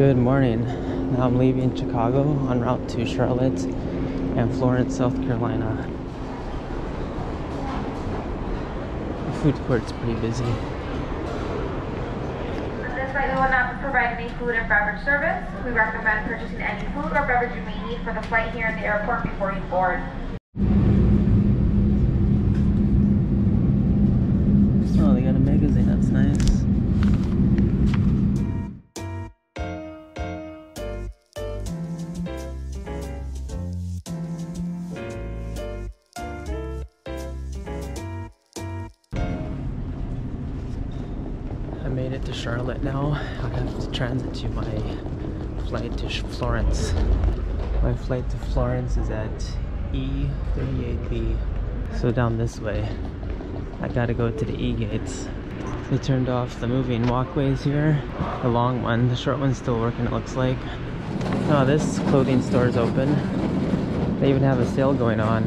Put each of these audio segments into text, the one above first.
Good morning. Now I'm leaving Chicago en route to Charlotte and Florence, South Carolina. The food court's pretty busy. This we will not provide any food and beverage service. We recommend purchasing any food or beverage you may need for the flight here in the airport before you board. Made it to Charlotte now. I have to transit to my flight to Florence. My flight to Florence is at E38B. So down this way. I gotta go to the E gates. They turned off the moving walkways here. The long one, the short one's still working it looks like. Oh, this clothing store is open. They even have a sale going on.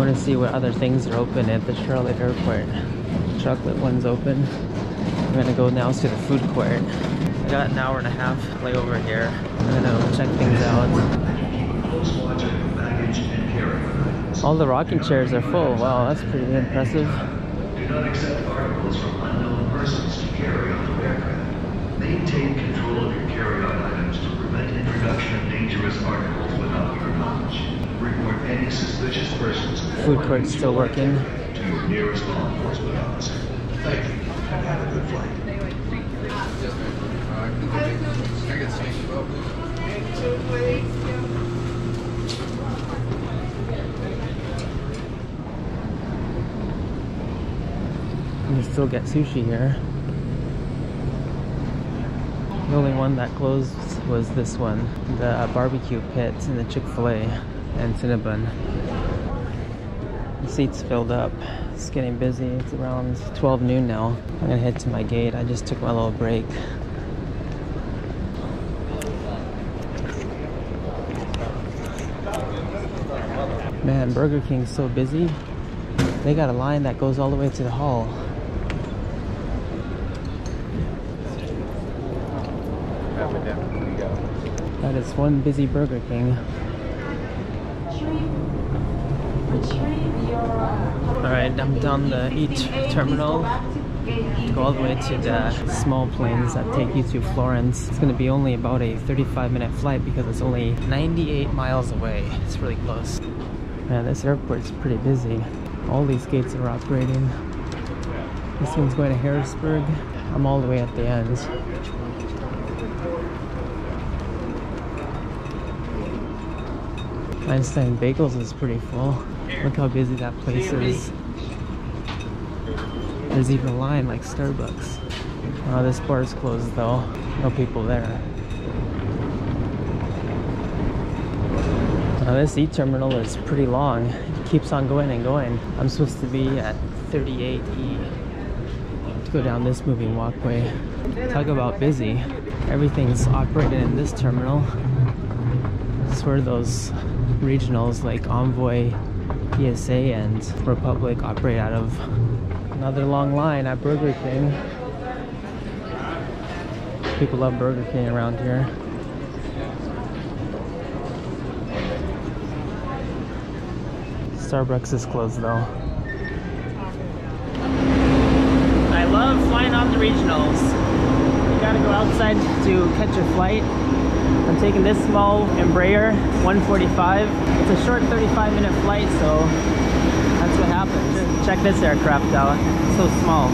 Want to see what other things are open at the Charlotte airport. Chocolate one's open. I'm gonna go now to the food court. I got an hour and a half layover here. I'm gonna check things out. All the rocking chairs are full. Wow, that's pretty impressive. Do not accept articles from unknown persons to carry on the aircraft. Maintain control of your carry-on items to prevent introduction of dangerous articles without your knowledge. Report any suspicious persons Food court's still working. to your nearest law enforcement officer. Thank you, and have a good flight. You can still get sushi here. The only one that closed was this one, the barbecue pit in the Chick-fil-A and Cinnabon. The seats filled up. It's getting busy. It's around 12 noon now. I'm gonna head to my gate. I just took my little break. Man, Burger King's so busy. They got a line that goes all the way to the hall. That is one busy Burger King. Alright, I'm down the E terminal. Go all the way to the small planes that take you to Florence. It's gonna be only about a 35 minute flight because it's only 98 miles away. It's really close. Man, this airport's pretty busy. All these gates are operating. This one's going to Harrisburg. I'm all the way at the end. Einstein Bagels is pretty full. Look how busy that place is. There's even a line like Starbucks. Oh, this bar is closed though. No people there. Now this E-terminal is pretty long. It keeps on going and going. I'm supposed to be at 38E to go down this moving walkway. Talk about busy. Everything's operated in this terminal. It's where those regionals like Envoy, PSA, and Republic operate out of. Another long line at Burger King. People love Burger King around here. Starbucks is closed though. I love flying on the regionals. You gotta go outside to catch a flight. I'm taking this small Embraer 145. It's a short 35 minute flight, so that's what happens. Check this aircraft out. It's so small.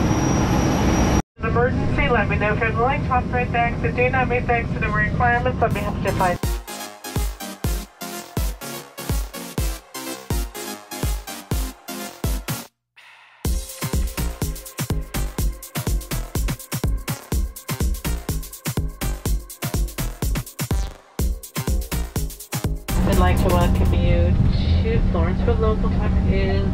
emergency, let me know if you're willing to operate the exit. Do not meet the exit requirements. I'll be happy to find. Oshawa commute to Lawrenceville local time is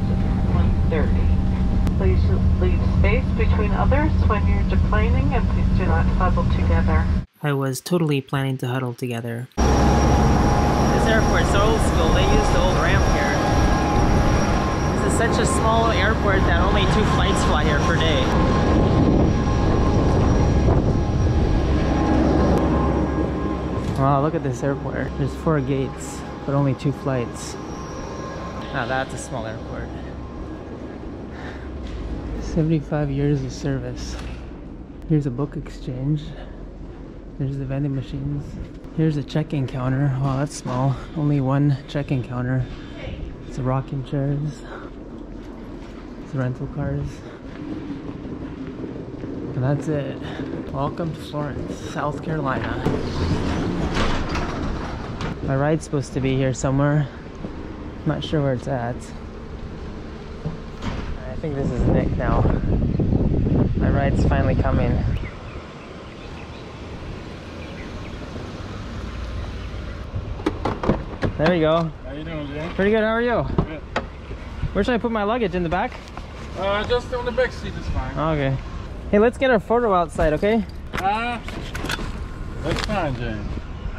1.30. Please leave space between others when you're deplaning and please do not huddle together. I was totally planning to huddle together. This airport is old school. They use the old ramp here. This is such a small airport that only two flights fly here per day. Wow, look at this airport. There's four gates but only two flights. Now that's a small airport. 75 years of service. Here's a book exchange. There's the vending machines. Here's a check-in counter. Wow, that's small. Only one check-in counter. It's the rocking chairs. It's rental cars. And that's it. Welcome to Florence, South Carolina. My ride's supposed to be here somewhere. Not sure where it's at. I think this is Nick now. My ride's finally coming. There you go. How you doing, Jay? Pretty good. How are you? Good. Where should I put my luggage? In the back? Uh, just on the back seat is fine. Okay. Hey, let's get our photo outside, okay? Uh, that's fine, Jay.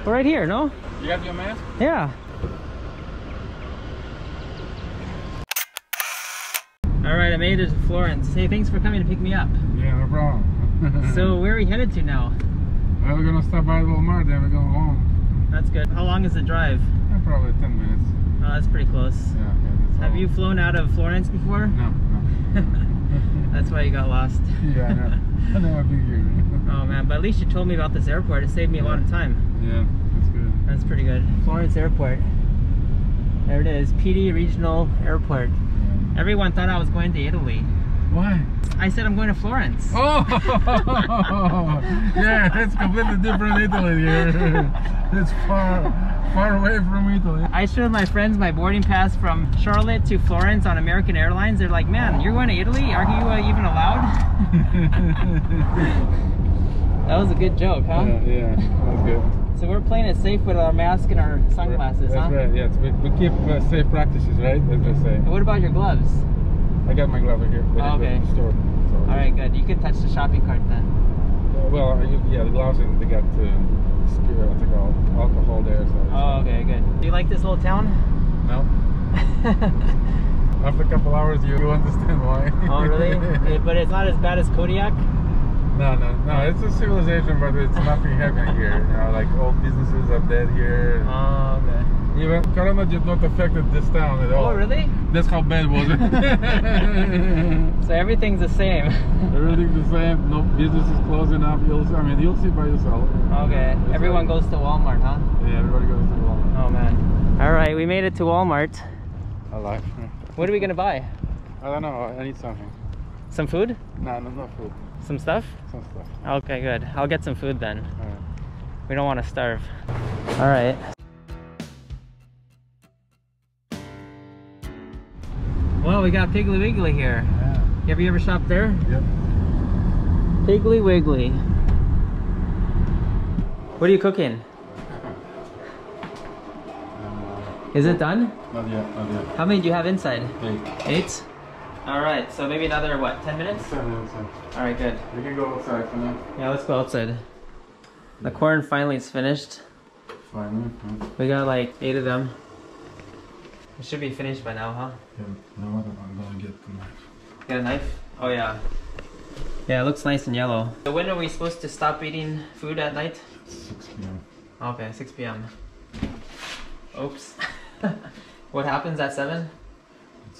We're right here, no? You got your mask? Yeah. All right, I made it to Florence. Hey, thanks for coming to pick me up. Yeah, no problem. So, where are we headed to now? well, we're gonna stop by Walmart, then we're going home. That's good. How long is the drive? Yeah, probably 10 minutes. Oh, that's pretty close. Yeah, yeah. That's Have all. you flown out of Florence before? No, no. That's why you got lost. yeah, I know. I know I've been here. Oh man, but at least you told me about this airport. It saved me a lot of time. yeah, that's good. That's pretty good. Florence Airport. There it is, PD Regional Airport. Everyone thought I was going to Italy. Why? I said I'm going to Florence. Oh, yeah, that's completely different Italy here. it's far, far away from Italy. I showed my friends my boarding pass from Charlotte to Florence on American Airlines. They're like, man, you're going to Italy? Are you uh, even allowed? that was a good joke, huh? Yeah, yeah, that's good. So we're playing it safe with our mask and our sunglasses, That's huh? right. Yes, we, we keep uh, safe practices, right? As they say. And what about your gloves? I got my glove here. Oh, okay. the store. So, All right, good. You can touch the shopping cart then. uh, well, yeah, the gloves and they got uh, spirit, what's it called, alcohol there. So. Oh, okay, good. Do you like this little town? No. After a couple hours, you you understand why. oh, really? But it's not as bad as Kodiak? No, no, no. It's a civilization, but it's nothing happening here. You know, like all businesses are dead here. Oh, okay. Even Corona did not affect this town at all. Oh, really? That's how bad was it. So everything's the same. Everything's the same. No business is closing up. You'll, see, I mean, you'll see by yourself. Okay. It's Everyone like- goes to Walmart, huh? Yeah, everybody goes to Walmart. Oh, man. All right, we made it to Walmart. I like. What are we gonna buy? I don't know. I need something. Some food? No, no, no food. Some stuff? Some stuff. Okay, good. I'll get some food then. Right. We don't want to starve. All right. Well, we got Piggly Wiggly here. Yeah. Have you ever shopped there? Yep. Piggly Wiggly. What are you cooking? Uh, Is it done? Not yet. Not yet. How many do you have inside? Eight. Eight? All right, so maybe another, what, 10 minutes? Seven minutes. All right, good. We can go outside for now. Yeah, let's go outside. The corn finally is finished. Fine. Yeah. We got like eight of them. It should be finished by now, huh? yeah. No, I'm gonna get the knife. Get a knife? Oh yeah. Yeah, it looks nice and yellow. So when are we supposed to stop eating food at night? 6 p.m. Okay, 6 p.m. Oops. what happens at 7?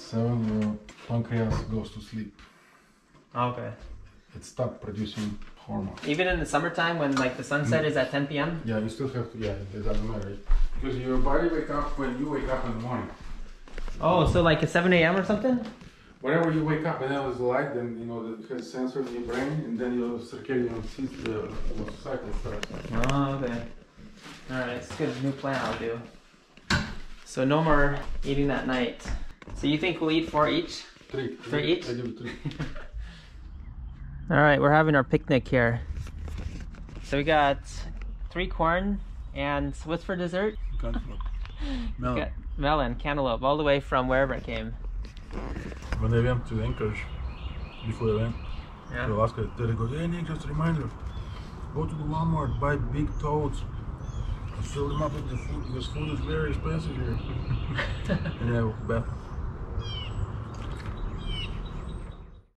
At 7, the pancreas goes to sleep. Okay. It stopped producing hormone. Even in the summertime when like the sunset is at 10 p.m.? Yeah, you still have to, yeah, it doesn't matter. Because your body wake up when you wake up in the morning. Oh, so like at 7 a.m. or something? Whenever you wake up and there's light, then you know it has sensors in your brain, and then your circadian uh, cycle starts. Oh, okay. Alright, it's a good new plan I'll do. So no more eating at night. So you think we'll eat four each? Three. three each? I do three. Alright, we're having our picnic here. So we got three corn and what's for dessert? Cantaloupe. Got melon, cantaloupe, all the way from wherever it came. When they went to Anchorage, before they went Yeah. to Alaska, they go, hey Nick, just a reminder, go to the Walmart, buy big toads, fill them up with the food because food is very expensive here. and yeah, Beth